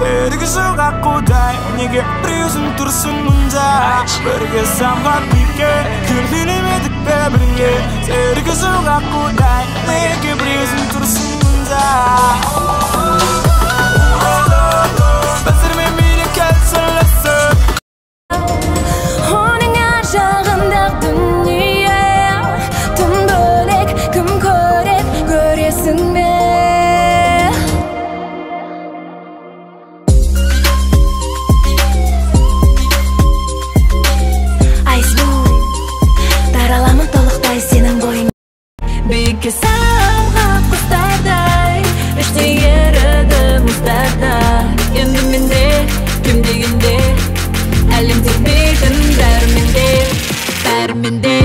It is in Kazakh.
серігі жоқ аққудай неге біреусің тұрсың мұнда бірге самғап биікке келмелемедік пе бірге серігі жоқ аққудай неге біреусің тұрсың мұнда Бәзірмен мейлі биікке самғап құстардай іштей еріді мұздардай енді менде кім дегенде әлем тербейтін бәрі менде бәрі менде